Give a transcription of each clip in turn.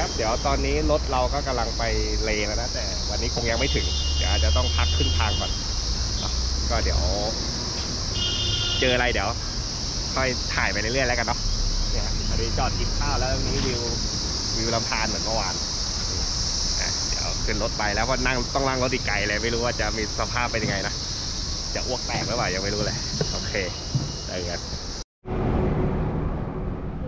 ครับ เดี๋ยวตอนนี้รถเราก็กำลังไปเลแล้วนะ แต่วันนี้คงยังไม่ถึง เดี๋ยวอาจจะต้องพักขึ้นทางก่อนอก็เดี๋ยว เจออะไรเดี๋ยว ค่อยถ่ายไปเรื่อยๆแล้วกันเนาะเนี่ยครับอันนี้จอดกินข้าวแล้วตรงนี้วิววิวลำธารเหมือนเมื่อวานเดี๋ยวขึ้นรถไปแล้วเพราะนั่งต้องนั่งรถอีกไกลเลยไม่รู้ว่าจะมีสภาพเป็นยังไงนะจะอ้วกแตกหรือเปล่ายังไม่รู้เลยโอเคได้กัน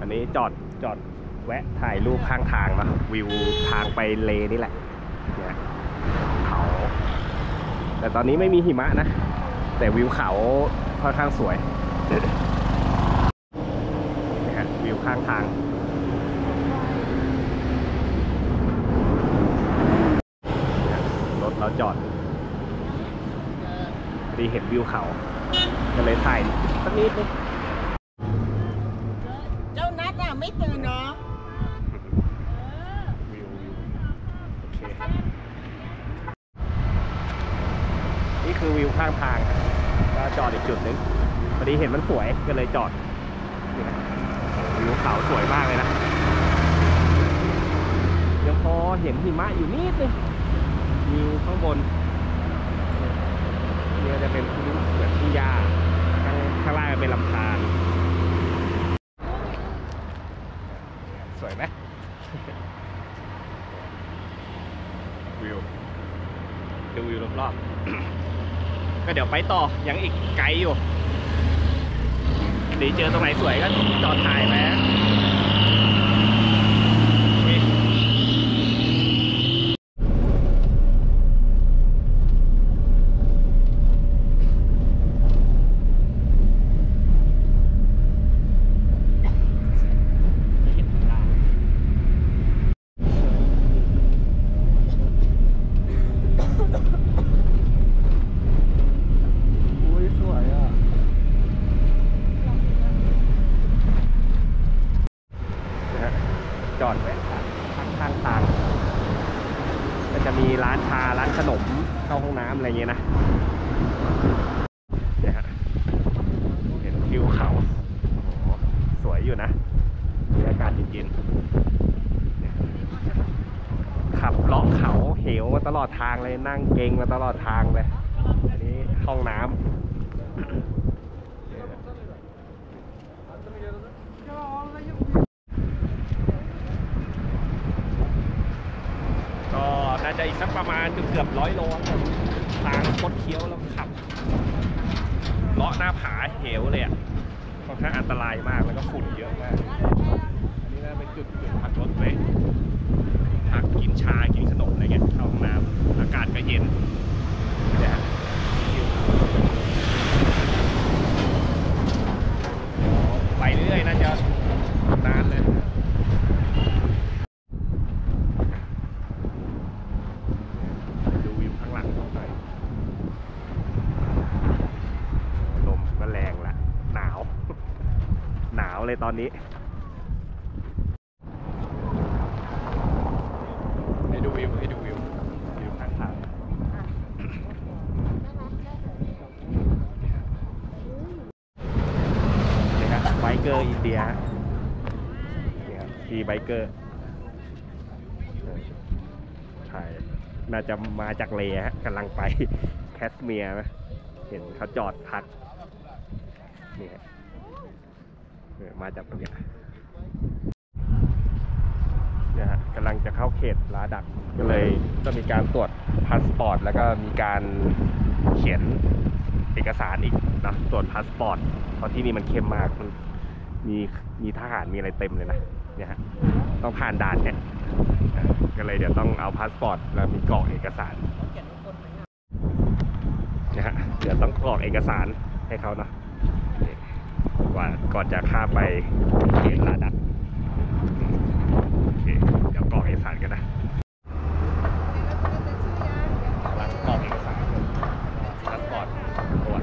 อันนี้จอดจอด แวะถ่ายรูปข้างทางนะวิวทางไปเลนี่แหละเนี่ยเขาแต่ตอนนี้ไม่มีหิมะนะ แต่วิวเขาค่อนข้างสวยนี่ฮะวิวข้างทางรถเราจอดดีเห็นวิวเขา ก็เลยถ่ายสักนิดนึงเจ้านัดอะไม่ตื่นเนาะ วิววิวโอเคนี่คือวิวข้างทางครับก็ จุดหนึ่งพอดีเห็นมันสวยก็เลยจอดนี่นะโอ้วิวเขาสวยมากเลยนะยังพอเห็นหิมะอยู่นิดนึงวิวข้างบนเนี่ยจะเป็นพื้นเหมือนทุ่งหญ้าข้างข้างล่างเป็นลำธารสวยไหมวิวดูวิวรอบๆ ก็เดี๋ยวไปต่อยังอีกไกลอยู่หรือเจอตรงไหนสวยก็จอดถ่ายไหมนี่ไม่เห็นข้างล่าง อุ้ยสวยอะ นะฮะจอดแวะข้างข้างทางก็จะมีร้านชา ร้านขนม เข้าห้องน้ำอะไรเงี้ยนะเนี่ยฮะเห็นทิวเขาโอ้โหสวยอยู่นะบรรยากาศเย็นๆเนี่ยขับเลาะเขาเหวมาตลอดทาง เลยนั่งเกงมาตลอดทางเลยอันนี้ห้องน้ำก็น่าจะอีกสักประมาณเกือบร้อยโลทางคดเคี้ยวแล้วขับเลาะหน้าผาเหวเลยอะค่อนข้างอันตรายมากแล้วก็ฝุ่นเยอะมาก อันนี้น่าเป็นจุดจุดพักรถไว้พักกิ นชา กินขนมอะไรเงี้ยเข้าห้องน้ำอากาศก็เย็นนะไปเรื่อยน่าจะนานเลยดูวิวข้างหลังหน่อยลมก็แรงละหนาว หนาวเลยตอนนี้ ให้ดูวิว ให้ดูวิว วิวข้างทาง นี่ครับ biker อินเดียฮะนี่ ครับทีไบเกอร์ถ่ายน่าจะมาจากเลฮะกำลังไปแคชเมียร์นะเห็นเขาจอดพักนี่ฮะมาจากตรงเนี้ยเนี่ยฮะกำลังจะเข้าเขตลาดักก็เลยจะมีการตรวจพาสปอร์ต แล้วก็มีการเขียนเอกสารอีกนะตรวจพาสปอร์ต เพราะที่นี่มันเข้มมากมันมีมีทหารมีอะไรเต็มเลยนะ เนี่ยฮะต้องผ่านด่านเนี่ยก็เลยเดี๋ยวต้องเอาพาสปอร์ตแล้วมีกรอกเอกสารนะฮะเดี๋ยวต้องกรอกเอกสารให้เขาเนาะนี่ว่าก่อนจะข้ามไปเขตลาดักโอเค เดี๋ยวกรอกเอกสารกันนะกำลังกรอกเอกสารพาสปอร์ตตรวจ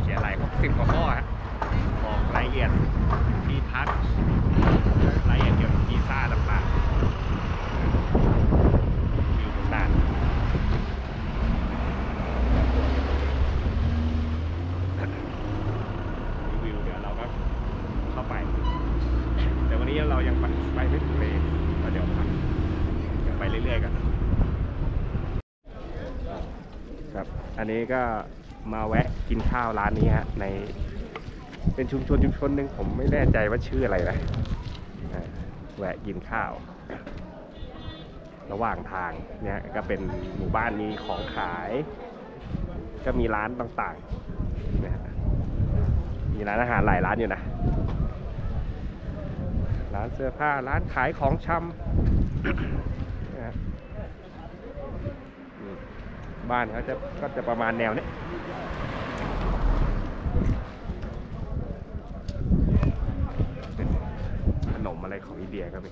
เขียนอะไรครบสิบกว่าข้อฮะบอกรายละเอียดที่พักรายละเอียดเกี่ยวกับวีซ่าต่างๆวิวต่างๆวิวเดี๋ยวเราก็เข้าไป แต่วันนี้เรายังไปไปไม่ถึงเลย ก็เดี๋ยวพักเดี๋ยวไปเรื่อยๆกันครับ อันนี้ ก็มาแวะกินข้าวร้านนี้ฮะใน เป็นชุมชนชุมชนหนึ่งผมไม่แน่ใจว่าชื่ออะไรนะแวะกินข้าว ระหว่างทางเนี่ยก็เป็นหมู่บ้านมีของขาย ก็มีร้านต่างๆนะมีร้านอาหารหลายร้านอยู่นะ ร้านเสื้อผ้าร้านขายของชำ นะฮะอืม บ้านเขาจะก็จะประมาณแนวนี้เป็นขนมอะไรของอินเดียก็มี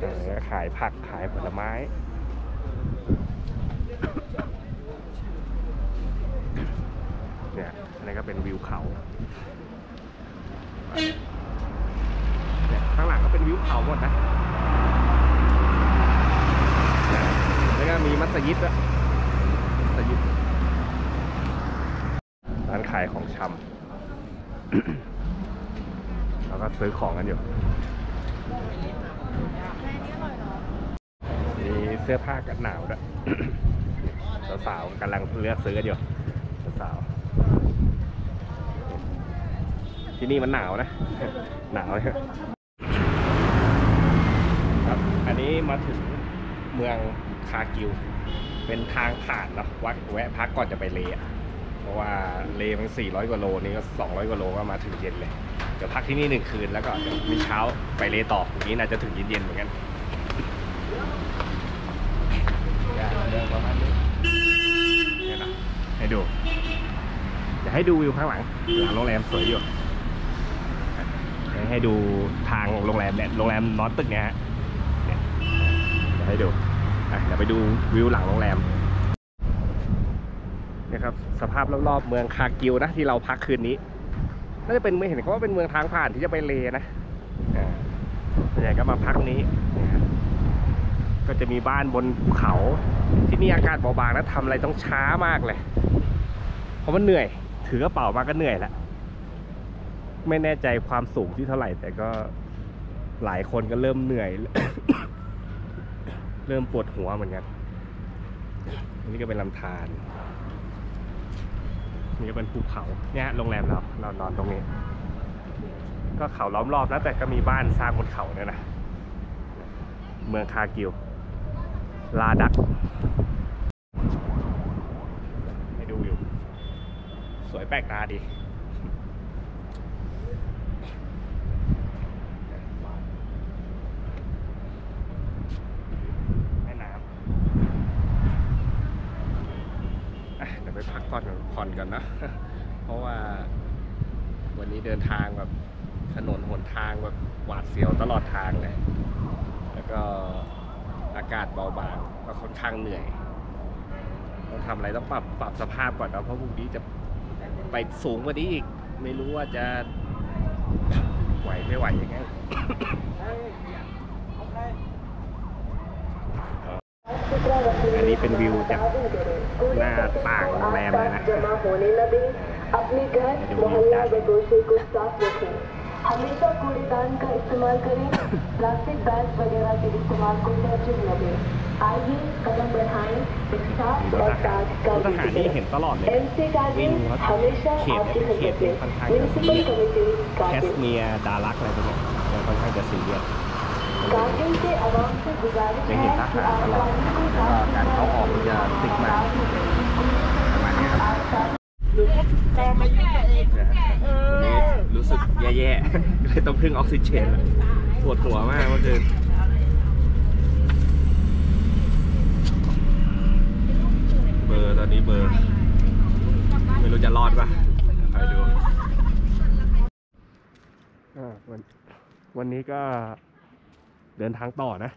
เออขายผักขายผลไม้เนี่ยอันนี้ก็เป็นวิวเขาเนี่ยข้างหลังก็เป็นวิวเขาหมดนะเนี่ยแล้วก็ มีมัสยิดด้วยมัสยิดร้านขายของชำแล้วก็ซื้อของกันอยู่ มีเสื้อผ้ากันหนาวด้วยสาวๆกำลังเลือกซื้อกันอยู่สาวๆที่นี่มันหนาวนะ หนาวครับ อันนี้มาถึงเมือง คากิว เป็นทางผ่านนะวัดแวะพักก่อนจะไปเลอะเพราะว่าเลมัน400กว่าโลนี่ก็200กว่าโลก็มาถึงเย็นเลยเดี๋ยวพักที่นี่หนึ่งคืนแล้วก็เดี๋ยวมีเช้าไปเลต่อพรุ่งนี้น่าจะถึงเย็นๆเหมือนกันเนี่ยนะให้ดูจะให้ดูวิวข้างหลังหลังโรงแรมสวยอยู่ให้ดูทางโรงแรมเนี่ยโรงแรมนอนตึกเนี่ยฮะจะให้ดู ไปดูวิวหลังโรงแรมนี่ยครับสภาพรอบๆเมืองคากิวนะที่เราพักคืนนี้น่าจะเป็นไม่เห็นเขาว่าเป็นเมืองทางผ่านที่จะไปเลนะอ่าส่วนใหญ่ก็มาพักนี้ ก็จะมีบ้านบนภูเขา ที่นี่อากาศเบาบางแล้วทำอะไรต้องช้ามากเลย เพราะมันเหนื่อย ถือกระเป๋ามาก็เหนื่อยแล้วไม่แน่ใจความสูงที่เท่าไหร่ แต่ก็หลายคนก็เริ่มเหนื่อย เริ่มปวดหัวเหมือนกันนนี้ก็เป็นลำธารนี่ก็เป็นภูเขาเนี่ยฮะโรงแรมเราเรานอนตรงนี้ ก็เขาล้อมรอบนะแต่ก็มีบ้านสร้างบนเขาเนี่ยนะเมืองคากิว ลาดักให้ดูอยู่ สวยแปลกตาดี แม่น้ำอะเดี๋ยวไป พักผ่อนผ่อนกันนะ เพราะว่าวันนี้เดินทางแบบถนนหนทางแบบหวาดเสียวตลอดทางเลย แล้วก็อากาศเบาบางก็ค่อนข้างเหนื่อย ต้องทำอะไรต้องปรับปรับสภาพก่อนนะเพราะพรุ่งนี้จะไปสูงกว่านี้อีก ไม่รู้ว่าจะไหวไม่ไหวยังไงอันนี้เป็นวิวจากหน้าต่างโรงแรมเลยนะดูวิวด้านรถทหารนี่เห็นตลอดเลยวิ่งเขาเขตเนี่ยเขตค่อนข้างจะซีเรียสแคชเมียร์ลาดักอะไรพวกนี้ค่อนข้างจะซีเรียส ยังเห็นทหารตลอดแล้วก็การเข้าออกมันจะติดมาประมาณนี้ครับวันนี้รู้สึกแย่ๆเลยต้องพึ่งออกซิเจนปวดหัวมากเมื่อคืนเบอร์ตอนนี้เบอร์ ไม่รู้จะรอดป่ะไปดูวันวันนี้ก็ เดินทางต่อนะ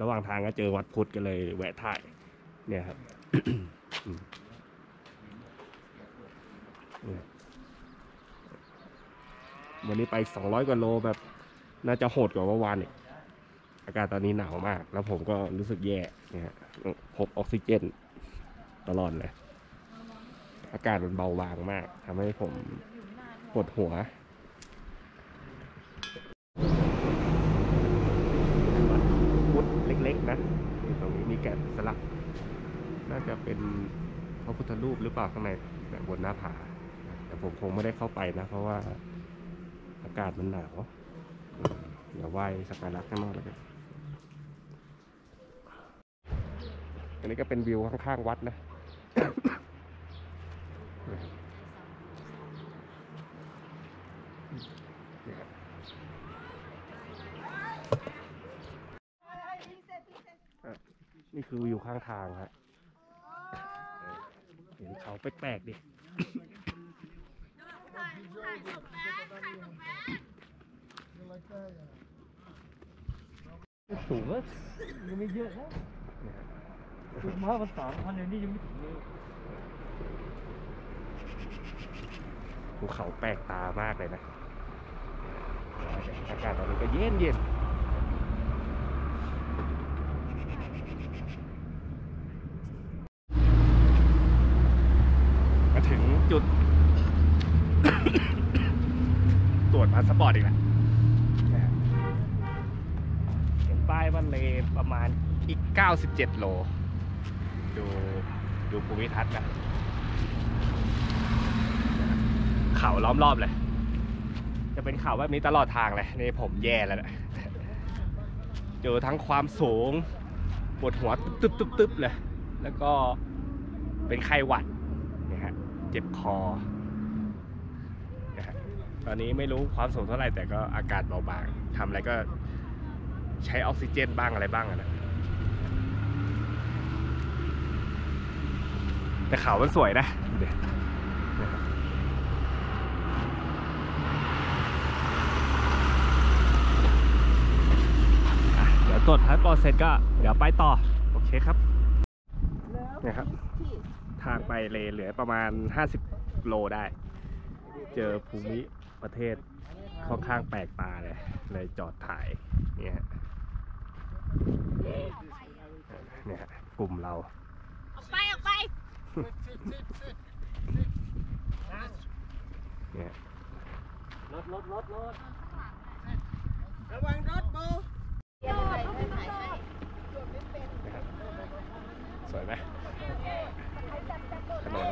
ระหว่างทางก็เจอวัดพุทธก็เลยแวะถ่าย เนี่ยครับวันนี้ไป200กว่าโลแบบ น่าจะโหดกว่าเมื่อวานอีกอากาศตอนนี้หนาวมาก แล้วผมก็รู้สึกแย่เนี่ยฮะพบออกซิเจน ตลอดเลย อากาศมันเบาบางมากทำให้ผมปวดหัว นะนี่ตรงนี้มีแกะสลัก น่าจะเป็นพระพุทธรูปหรือเปล่าข้างในแบบบนหน้าผา แต่ผมคงไม่ได้เข้าไปนะ เพราะว่าอากาศมันหนาวเดี๋ยวไหว้สักการะข้างนอกแล้วกันอันนี้ก็เป็นวิวข้างๆวัดนะ นี่ครับอะนี่ คือวิวข้างทางครับเออเห็นเขาแปลกๆดิสูงก็ยังไม่เยอะนะสูงมากภาษาพันเดียวนี่ยังไม่ถึงเลยภูเขาแปลกตามากเลยนะ อากาศตอนนี้ก็เย็นเย็นมาถึง จุด ตรวจพาสปอร์ตอีกแล้วเห็นป้ายว่าเลประมาณอีก 97 โล ดูดูภูมิทัศน์นะ เขาล้อมรอบเลย จะเป็นเขาแบบนี้ตลอดทางเลยนี่ผมแย่แล้วนะเจอทั้งความสูงปวดหัวตึ๊บตึ๊บตึ๊บเลย แล้วก็เป็นไข้หวัด เจ็บคอนะฮะตอนนี้ไม่รู้ความสูงเท่าไหร่แต่ก็อากาศเบาบางทำอะไรก็ใช้ออกซิเจนบ้างอะไรบ้างนะแต่เขามันสวยนะดูดินะครับอะเดี๋ยวตรวจพาสปอร์ตเสร็จก็เดี๋ยวไปต่อ โอเคครับเนี่ยครับ ทางไปเลเหลือประมาณ 50 โลได้ เจอภูมิประเทศค่อนข้างแปลกตาเลยเลยจอดถ่ายเนี่ยฮะเนี่ยฮะกลุ่มเรา ออกไป ออกไป เนี่ยรถรถรถรถนะครับสวยไหมถนน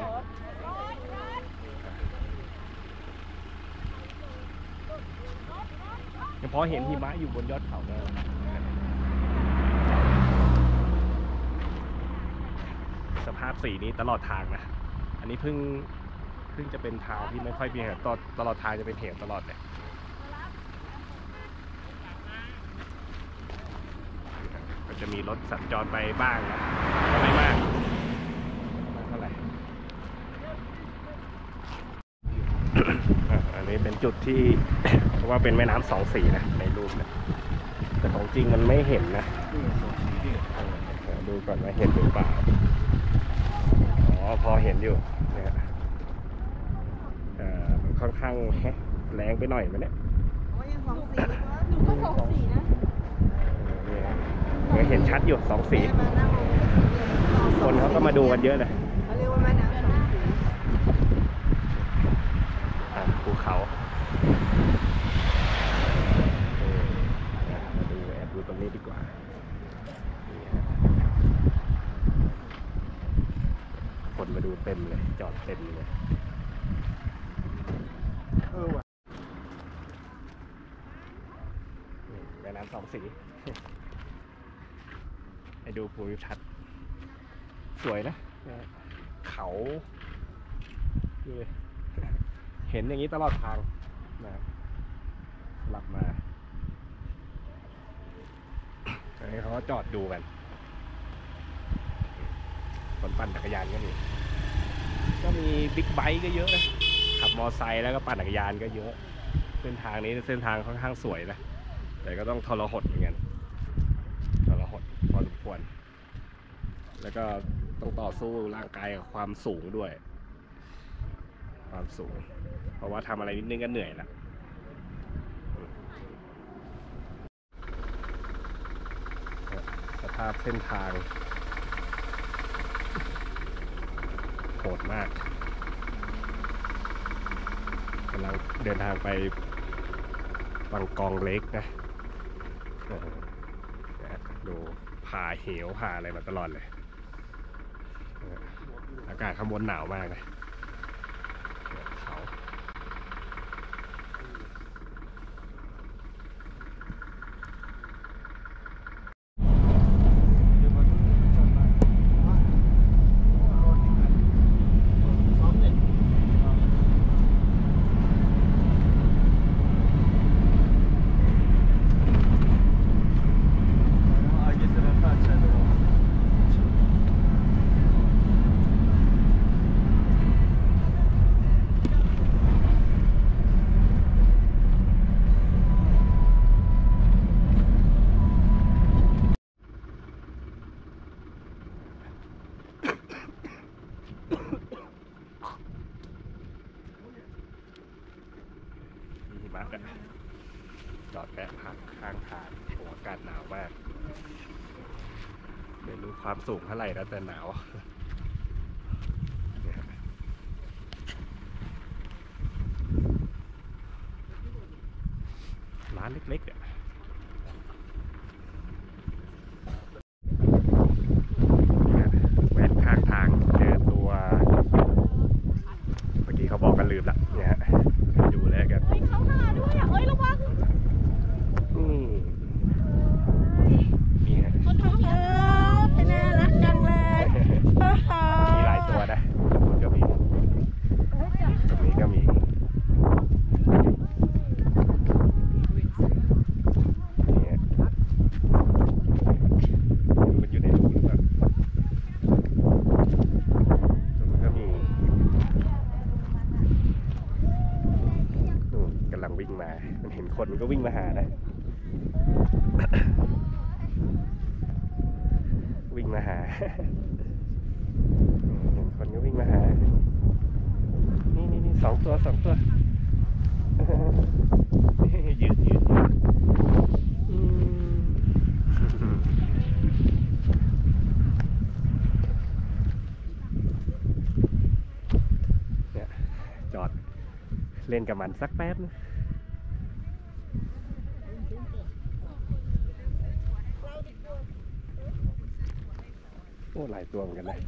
ยังพอเห็นหิมะอยู่บนยอดเขาแล้วสภาพสีนี้ตลอดทางนะ อันนี้เพิ่งเพิ่งจะเป็นทางที่ไม่ค่อยมีเหวตลอดตลอดทางจะเป็นเหวตลอดเลยก็จะมีรถสัญจรไปบ้างนะไม่มากไม่มากเท่าไหร่ อะอั นนี้เป็นจุดที่เพราะว่าเป็นแม่น้ำสองสีนะในรูปนะแต่ของจริงมันไม่เห็นนะนี่สองสีนี่เออเดี๋ยวดูก่อนว่าเห็นหรือเปล่าอ๋อพอเห็นอยู่เนี่ยเอ่อมันค่อนข้างแฮะแรงไปหน่อยมันเนี่ยหนูก็สองสีนะเออเนี่ยมันเห็นชัดอยู่สองสี คนเขาก็มาดูกันเยอะเลย เขาเรียกว่าแม่น้ำสองสี อะ ภูเขาเอออะมาดูแอบดูตรงนี้ดีกว่านี่ฮะคนมาดูเต็มเลย จอดเต็มเลยเออว่ะนี่แม่น้ำสองสีให้ดูภูมิทัศน์สวยนะเนี่ยเขาดูเลย เห็นอย่างนี้ตลอดทางนะครับหลับมาอันนี้เขาก็จอดดูกันคนปั่นจักรยานก็มีก็มีบิ๊กไบค์ก็เยอะนะ ขับมอไซค์แล้วก็ปั่นจักรยานก็เยอะ เส้นทางนี้เส้นทางค่อนข้างสวยนะ แต่ก็ต้องทรหดเหมือนกันทรหดพอสมควร แล้วก็ต้องต่อสู้ร่างกายกับความสูงด้วย ความสูง เพราะว่าทำอะไรนิดนึงก็เหนื่อยละสภาพเส้นทางโหดมากกำลังเดินทางไปบางกองเล็กนะดูผ่าเหวผ่าอะไรมาตลอดเลย อากาศข้างบนหนาวมากเลย สูงเท่าไหร่แล้วแต่หนาวร้านเล็กๆอะ เห็นคนก็วิ่งมาหานะ วิ่งมาหา เห็นคนก็วิ่งมาหา นี่นี่นี่สองตัวสองตัวยืดยืดยืดเนี่ยจอดเล่นกับมันสักแป๊บนะ โอ้หลายตัวเหมือนกันนะ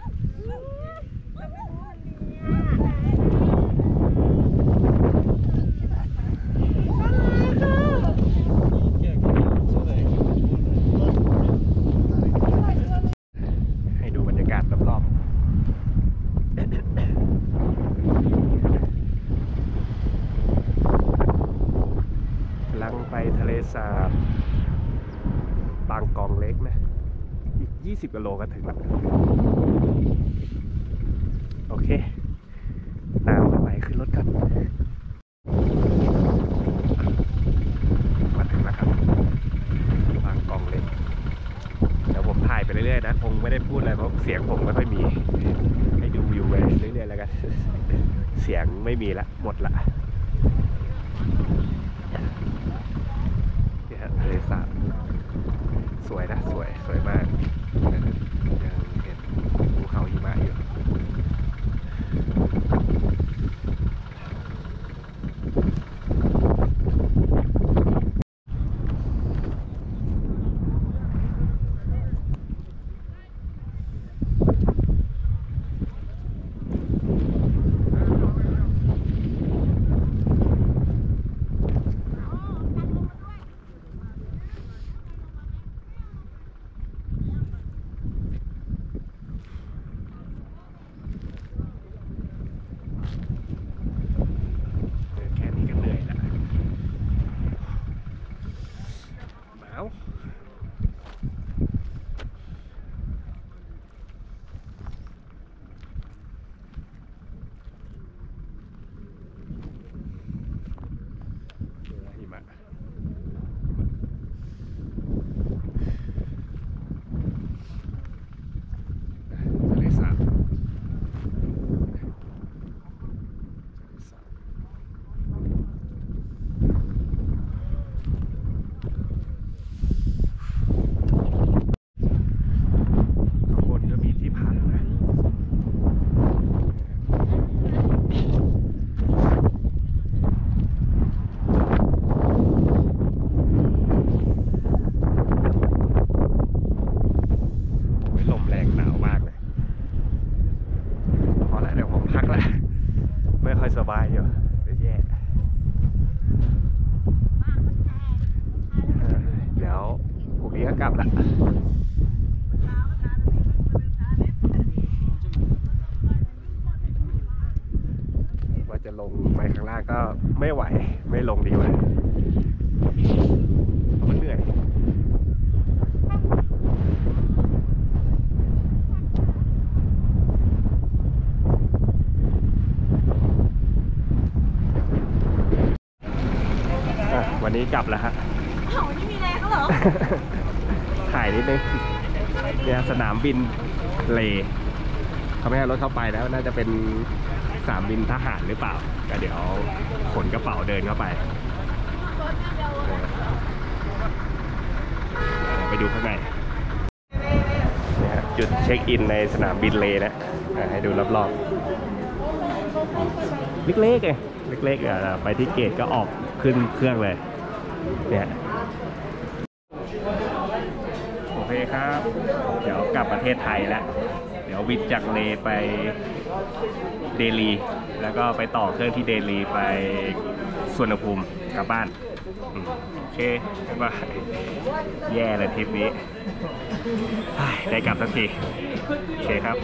ลังไปทะเลสาบบางกองเล็กนะ อีก 20กิโลก็ถึงแล้ว เสียงผมไม่ค่อยมี ให้ดูวิวไปเรื่อยๆแล้วกัน เสียงไม่มีละ หมดละ บละว่าจะลงไปข้างล่างก็ไม่ไหวไม่ลงดีกว่าเพราะมันเหนื่อยวันนี้กลับแล้วฮะ เขานี่มีแรงเขาเหรอ ถ่ายนิดนึงเนี่ยสนามบินเลเขาไม่ให้รถเข้าไปแล้วน่าจะเป็นสนามบินทหารหรือเปล่า ก็เดี๋ยวขนกระเป๋าเดินเข้าไป ไปดูข้างในนี่ยฮะจุดเช็คอินในสนามบินเลนะอะให้ดูรอบๆ เล็กๆไงเล็กๆอะไปที่เกตก็ออกขึ้นเครื่องเลย เนี่ย โอเคครับ เดี๋ยวกลับประเทศไทยแล้ว เดี๋ยววินจากเลไปเดลี แล้วก็ไปต่อเครื่องที่เดลีไปสวนภูมิกลับบ้านอืมโอเคบ๊ายบายแย่เลยทริปนี้ ได้กลับสักที โอเคครับ